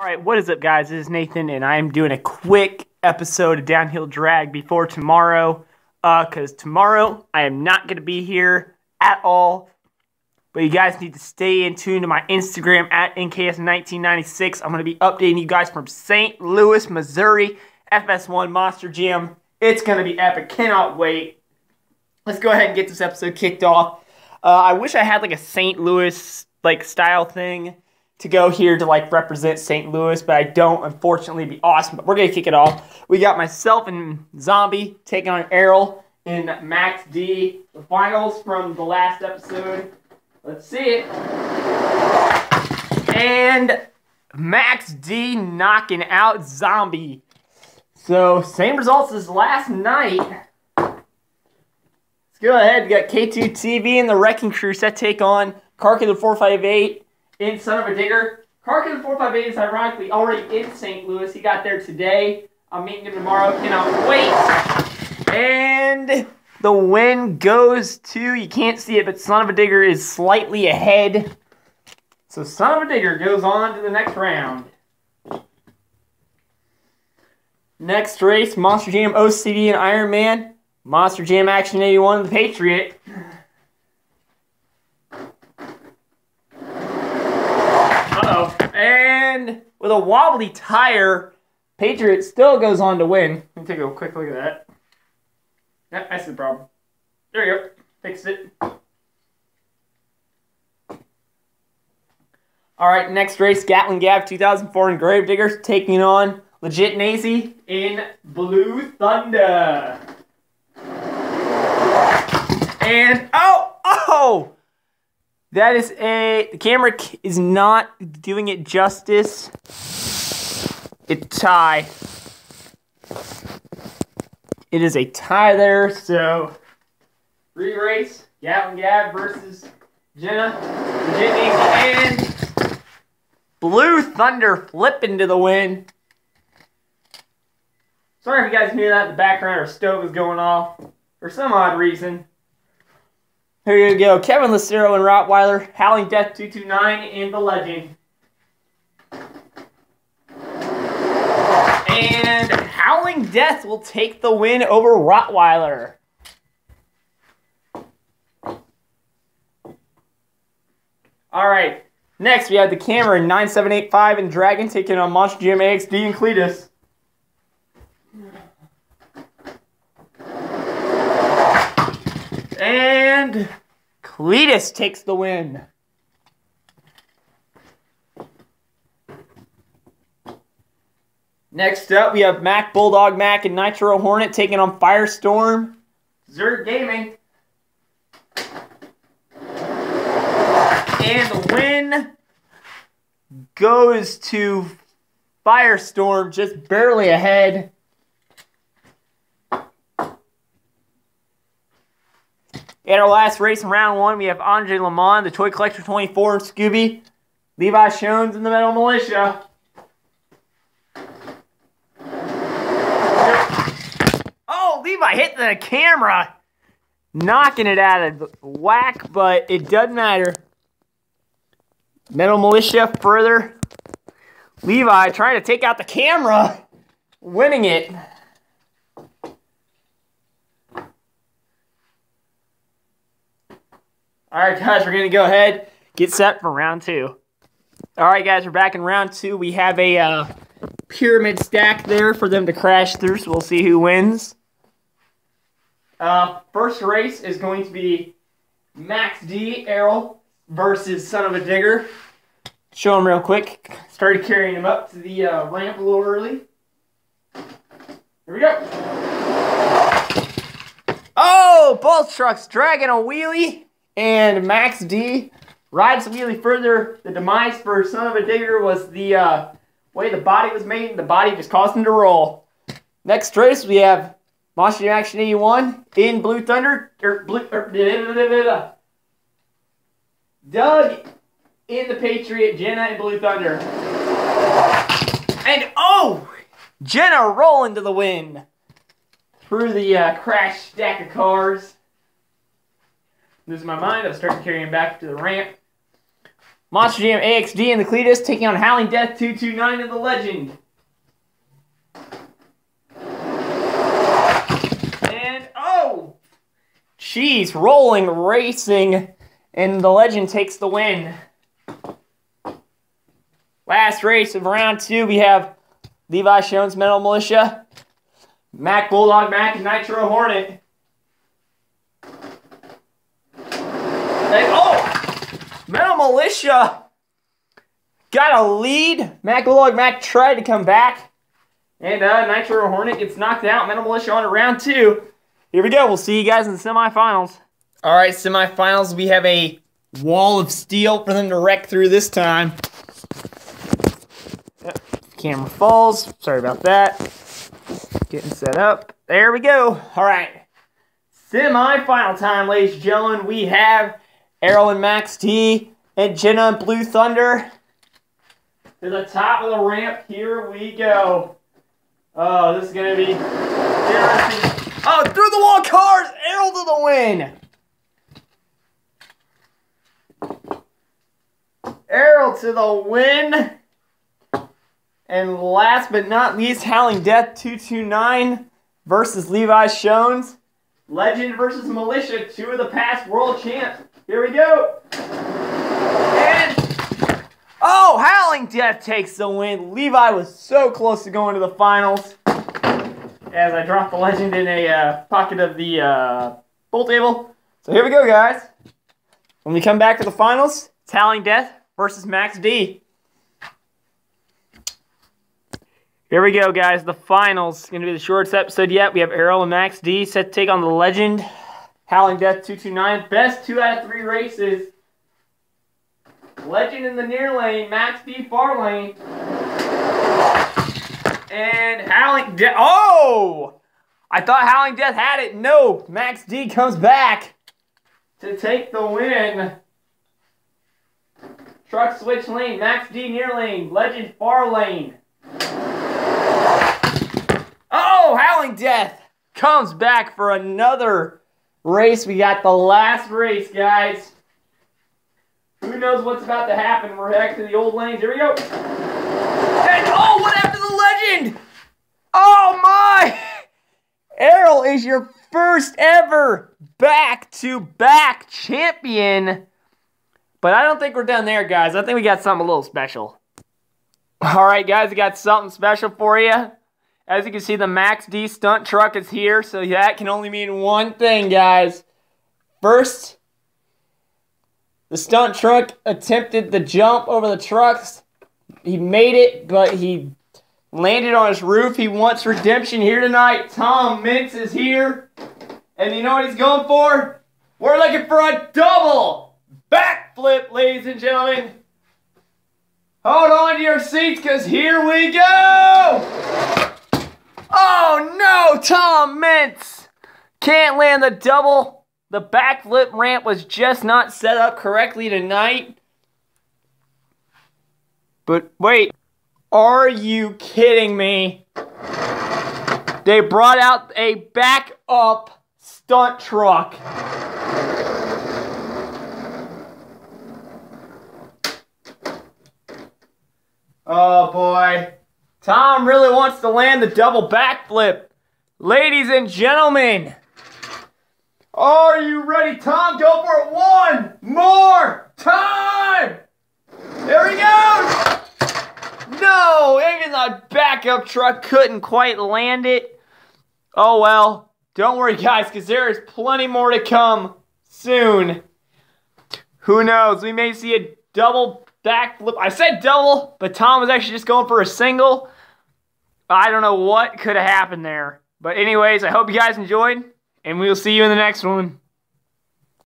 All right, what is up, guys? This is Nathan, and I am doing a quick episode of Downhill Drag before tomorrow, because uh, tomorrow I am not going to be here at all. But you guys need to stay in tune to my Instagram at NKS1996. I'm going to be updating you guys from St. Louis, Missouri, FS1 Monster Jam. It's going to be epic. Cannot wait. Let's go ahead and get this episode kicked off. Uh, I wish I had like a St. Louis like style thing to go here to like represent St. Louis, but I don't. Unfortunately, be awesome. But we're gonna kick it off. We got myself and Zombie taking on Errol in Max D, the finals from the last episode. Let's see it. And Max D knocking out Zombie. So same results as last night. Let's go ahead. We got K2 TV and the Wrecking Crew set take on Karkin 458 in Son of a Digger. Karkin 458 is ironically already in St. Louis. He got there today. I'm meeting him tomorrow. Cannot wait. And the win goes to, you can't see it, but Son of a Digger is slightly ahead. So Son of a Digger goes on to the next round. Next race, Monster Jam OCD and Iron Man. Monster Jam Action 81, the Patriot. And with a wobbly tire, Patriot still goes on to win. Let me take a quick look at that. Yeah, that's the problem. There you go. Fixed it. All right, next race, Gatlin Gab 2004 in Gravediggers taking on Legit Nazy in Blue Thunder. And, oh, oh! That is a, the camera is not doing it justice. It tie. It is a tie there, so re-race, Gatling Gab versus Jenna, Jenny, and Blue Thunder flipping to the win. Sorry if you guys hear that in the background, our stove is going off for some odd reason. Here you go. Kevin Lucero and Rottweiler, Howling Death 229, and The Legend. And Howling Death will take the win over Rottweiler. All right. Next, we have the Cameron 9785 and Dragon taking on Monster Jam AXD and Cletus. And Cletus takes the win. Next up, we have Mac Bulldog Mac and Nitro Hornet taking on Firestorm. Zerg Gaming. And the win goes to Firestorm, just barely ahead. In our last race in round one, we have Andre Lamont, the Toy Collector 24, and Scooby. Levi Shones in the Metal Militia. Oh, Levi hit the camera. Knocking it out of whack, but it doesn't matter. Metal Militia further. Levi trying to take out the camera. Winning it. All right, guys, we're going to go ahead, get set for round two. All right, guys, we're back in round two. We have a uh, pyramid stack there for them to crash through, so we'll see who wins. Uh, first race is going to be Max D. Errol versus Son of a Digger. Show him real quick. Started carrying him up to the uh, ramp a little early. Here we go. Oh, both trucks dragging a wheelie. And Max D rides wheelie further. The demise for Son of a Digger was the uh, way the body was made. The body just caused him to roll. Next race, we have Monster Action 81 in Blue Thunder. Or Blue, or, blah, blah, blah, Doug in the Patriot, Jenna in Blue Thunder. And oh! Jenna rolling to the win through the uh, crash stack of cars losing my mind. I started carrying back to the ramp. Monster Jam AXD and the Cletus taking on Howling Death 229 and the Legend. And, oh! Jeez, rolling, racing, and the Legend takes the win. Last race of round two, we have Levi Shones Metal Militia, Mac Bulldog Mac, and Nitro Hornet. They, oh! Metal Militia got a lead. Mac Bulldog Mac tried to come back. And uh, Nitro Hornet gets knocked out. Metal Militia on to round two. Here we go. We'll see you guys in the semifinals. All right, semifinals. We have a wall of steel for them to wreck through this time. Camera falls. Sorry about that. Getting set up. There we go. All right. Semi-final time, ladies and gentlemen. We have Errol and Max D and Jenna and Blue Thunder. To the top of the ramp. Here we go. Oh, this is going to be interesting. Oh, through the wall cars! Errol to the win. Errol to the win. And last but not least, Howling Death 229 versus Levi Shones. Legend versus Militia, two of the past world champs. Here we go. And, oh, Howling Death takes the win. Levi was so close to going to the finals. As I dropped the Legend in a uh, pocket of the uh, bowl table. So here we go, guys. When we come back to the finals, it's Howling Death versus Max D. Here we go, guys. The finals. It's going to be the shortest episode yet. We have Errol and Max D set to take on the legend. Howling Death 229. Best two out of three races. Legend in the near lane. Max D far lane. And Howling Death. Oh! I thought Howling Death had it. No. Max D comes back to take the win. Truck switch lane. Max D near lane. Legend far lane. Oh, Howling Death comes back for another race. We got the last race, guys. Who knows what's about to happen? We're back to the old lanes. Here we go. And, oh, what happened to the legend? Oh, my! Errol is your first ever back-to-back champion. But I don't think we're done there, guys. I think we got something a little special. All right, guys, we got something special for you. As you can see, the Max D stunt truck is here, so that can only mean one thing, guys. First, the stunt truck attempted the jump over the trucks. He made it, but he landed on his roof. He wants redemption here tonight. Tom Meents is here. And you know what he's going for? We're looking for a double backflip, ladies and gentlemen. Hold on to your seats, because here we go! Oh no, Tom Meents! Can't land the double. The backflip ramp was just not set up correctly tonight. But wait, are you kidding me? They brought out a backup stunt truck. Oh boy. Tom really wants to land the double backflip. Ladies and gentlemen, are you ready? Tom, go for it one more time. There he goes. No, even the backup truck couldn't quite land it. Oh well, don't worry guys, because there is plenty more to come soon. Who knows, we may see a double backflip. I said double, but Tom was actually just going for a single. I don't know what could have happened there. But anyways, I hope you guys enjoyed, and we'll see you in the next one.